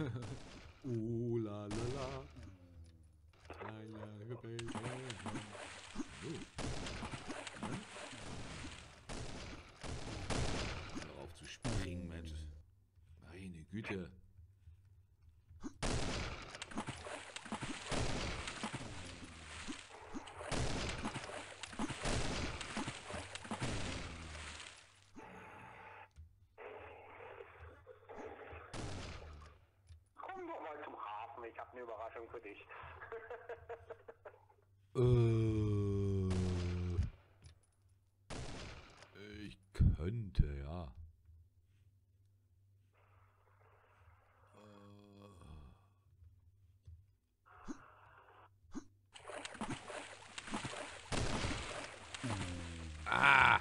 uh, la la la. Kleine Baby. Darauf zu springen, Mensch. Meine Güte. Komm doch mal zum Hafen, ich habe eine Überraschung für dich. Äh, ich könnte, ja. Äh. Ah!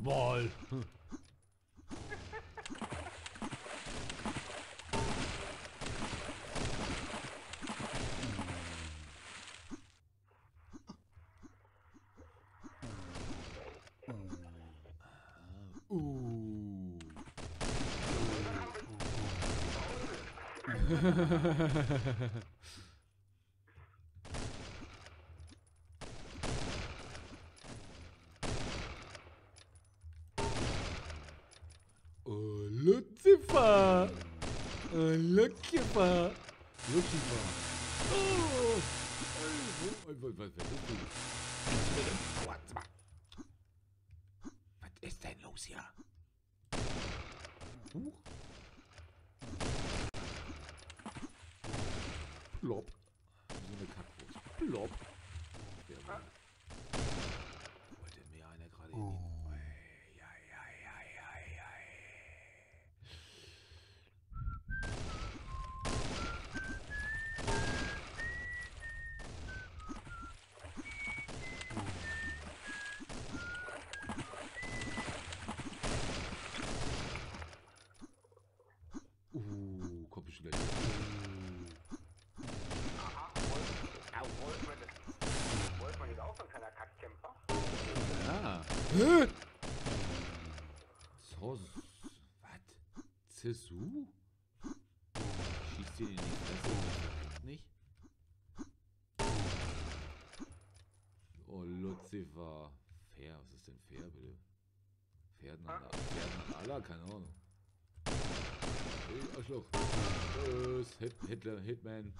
Sag mal! Uh. Oh, Lucifer! Oh, Lucifer! Lucifer! Oh! Was, ist denn? Los hier? Huch. Plopp. So eine Kackwurst. Plopp. Wer war? Wollte mir einer gerade in die... Ei, ei, ei, ei, ei, ei. Uh, kommt bestimmt gleich. Aha, Wolf, ja, Wolfman ist, Wolfman ist auch so ein kleiner Kackkämpfer. Ja. Hä? So, was? Zissou? Schießt dir und das verreckt nicht? Oh, Lucifer. Fair, was ist denn fair, bitte? Pferden an, aller, keine Ahnung. Arschloch. Tschüss, Hit, Hitler, Hitman.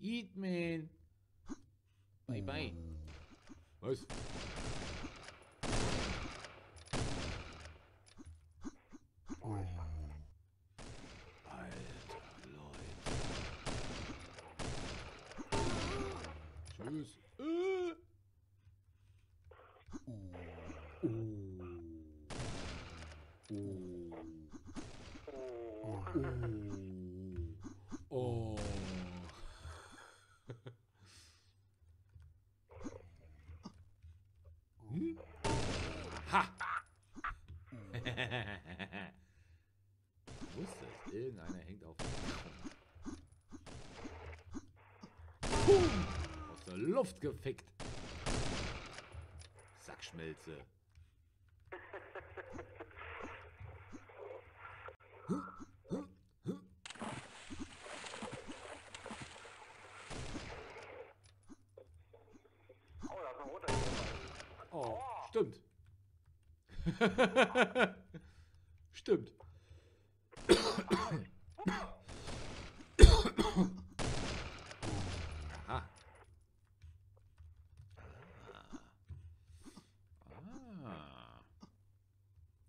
Eatman. Bye, bye. Was? Alter, Leute. Tschüss. Äh. Oh. Oh. Oh. Oh. Hm? Ha! Ich wusste es, irgendeiner hängt auf dem Boom! Aus der Luft gefickt. Sackschmelze. Oh, stimmt. stimmt. Aha. Ah.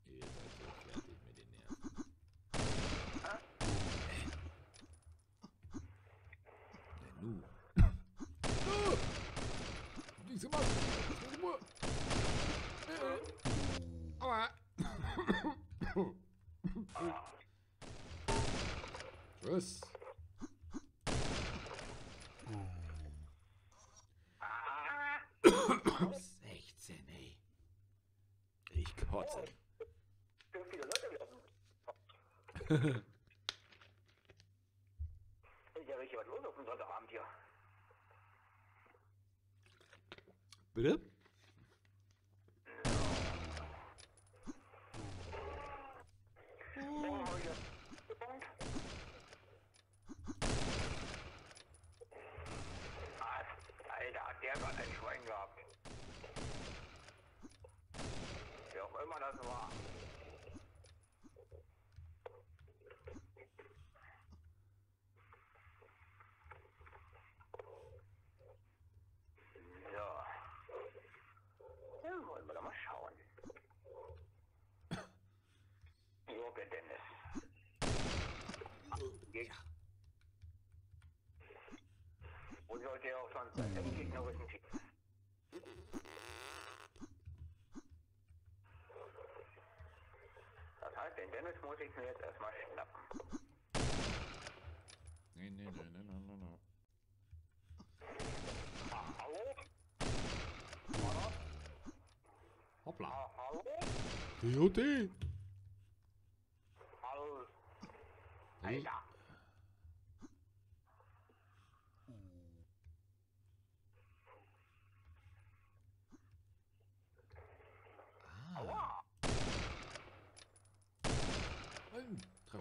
Ihr seid so fertig mit den Nerven. Na nu. Ah! Nichts gemacht. Lass mich in Ruhe. Äh. Aua. Tschüss. Ah, 16, ey. Ich kotze. sind viele Leute wieder. richtig was los auf dem Sonntagabend hier. Bitte? Morgen habe ich jetzt gebongt. Ah, Alter, hat der gerade ein Schwein gehabt. Wer auch immer das war. So. Ja, wollen wir doch mal schauen. So, der Dennis. Geg Und sollte er auch sonst sein, im gegnerischen Team. Das heißt, den Dennis muss ich mir jetzt erstmal schnappen. Nee, nee, nee, nee, nee, nee, nee. Ah, hallo? Hallo? Hoppla. Ah, hallo? DOT. Hallo? Alter.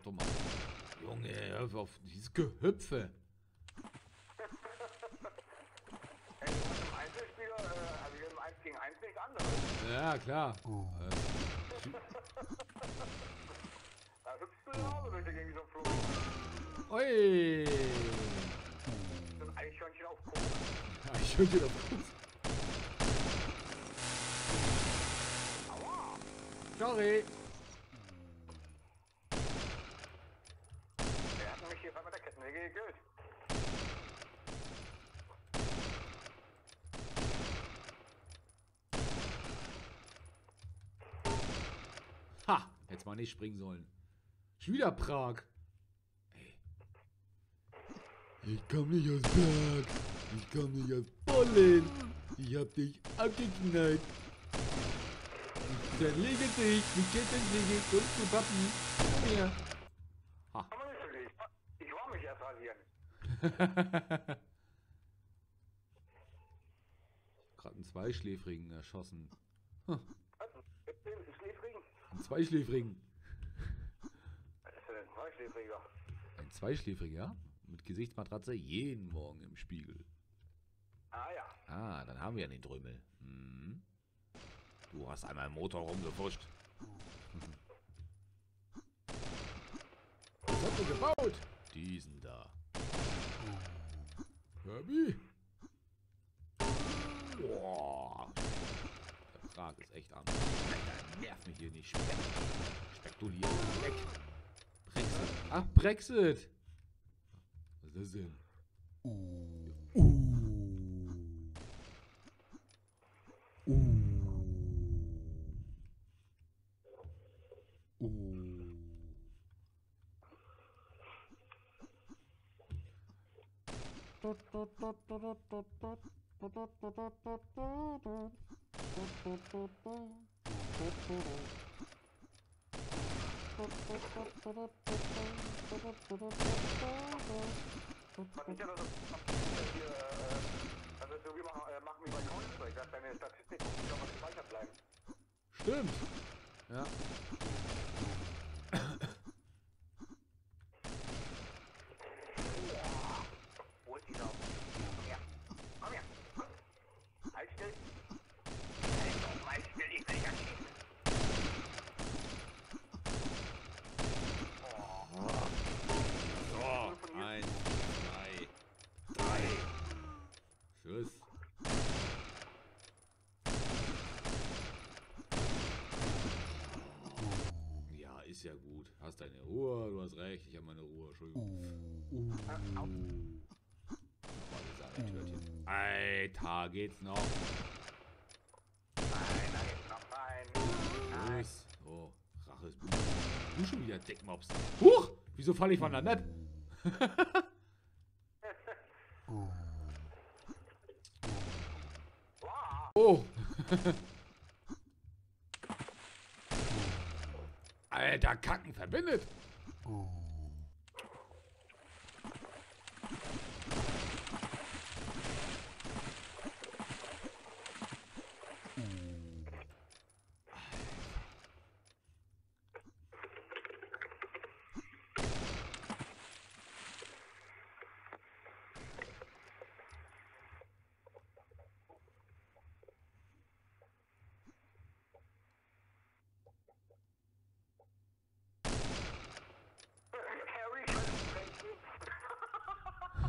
Doch mal. Junge, hör auf dieses Gehüpfe. Ey, du bist im Einzelspieler, hier im 1 gegen 1 nichts anderes. Ja, klar. Äh, Da hüpfst du genauso, wenn du gegen so einen Flug Ui. so ein Eichhörnchen auf. Ja, höre dir das kurz. Sorry. Der hat nämlich hier bei der Kettensäge gekillt. Ha, hätte mal nicht springen sollen. Schon wieder Prag. Ey. Ich komm nicht aus Prag. Ich komm nicht aus Polen. Ich hab dich abgeknallt. Ich zerlege dich mit Kettensäge. Komm zu Papi. Komm her. Aber nicht so nicht. Ich war mich erst rasieren. Gerade einen Zweischläfrigen erschossen. Was? Einen Zweischläfrigen. Was ist denn ein Zweischläfriger? Ein Zweischläfriger mit Gesichtsmatratze jeden Morgen im Spiegel. Ah ja. Ah, dann haben wir den Drümmel. Mhm. Du hast einmal im Motor rumgefuscht. Was habt ihr gebaut? Diesen da. Herbie? Boah. Der Prag ist echt an. Alter, nerv mich hier nicht. Speck. Spekulier. Weg. Brexit. Ach, Brexit. Was ist das denn? Uh. Was ist ja? Das hier, äh, also so wie machen, äh, machen wie bei Counter-Strike, dass deine Statistik nicht auf gespeichert bleiben. Stimmt. Ja. Wo ist dieser? Komm her. Komm her. Halt still. Halt doch mal still, ich will dich erschießen. So. Eins, zwei, drei. Tschüss. Ja, ist ja gut. Hast deine Ruhe, du hast recht, ich habe meine Ruhe. Entschuldigung. Uh. Törtchen. Alter, geht's noch? Nein, da geht's noch rein. Los. Oh, Rache ist gut. Du schon wieder Deckmops. Huch! Wieso falle ich von der Net? Wow. Oh. Alter, Kacken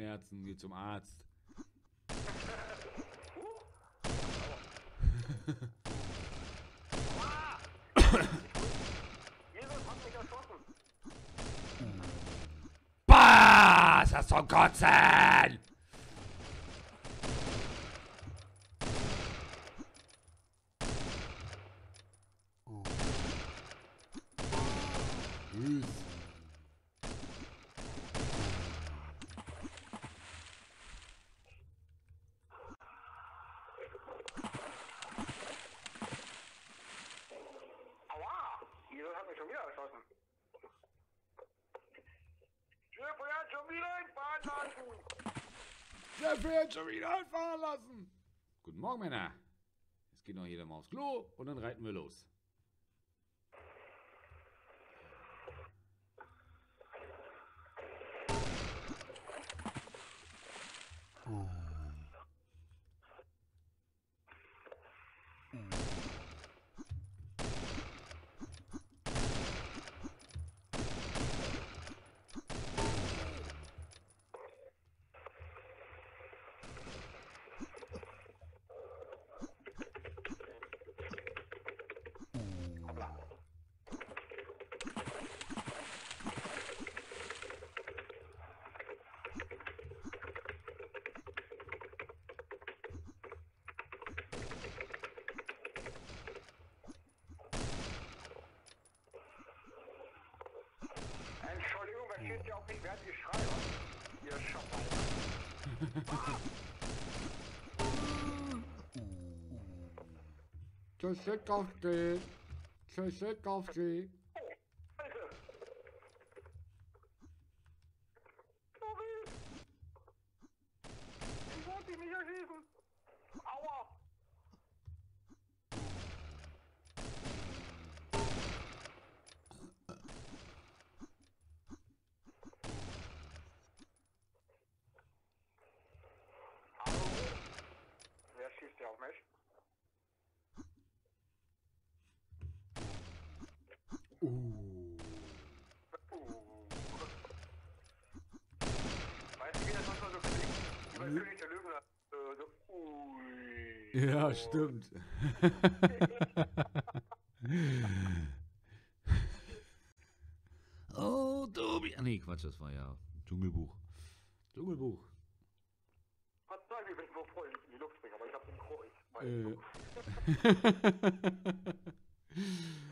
Schmerzen? Geh zum Arzt. Ist das zum Kotzen! Tschüss. Aua! Jesus hat mich schon wieder erschossen. Jeffrey hat schon wieder entfahren lassen. Der wird schon wieder einfahren lassen. Guten Morgen, Männer. Jetzt geht noch jeder mal aufs Klo und dann reiten wir los. Entschuldigung, was steht hier auf mich? Wer hat geschrien? Ihr Schopper. Tschüssikowski. Tschüssikowski. Alter! Sorry! Ich wollte dich nicht erschießen! Aua! Hallo? Wer schießt hier auf mich? Weißt du, wie das manchmal so Löwen. äh, So, ui. Ja, stimmt. oh, Tobi. Nee, Quatsch, das war ja Dschungelbuch. Dschungelbuch. Verzeih mir, wenn ich so voll in die Luft springe, aber ich hab den Kreuz. Äh.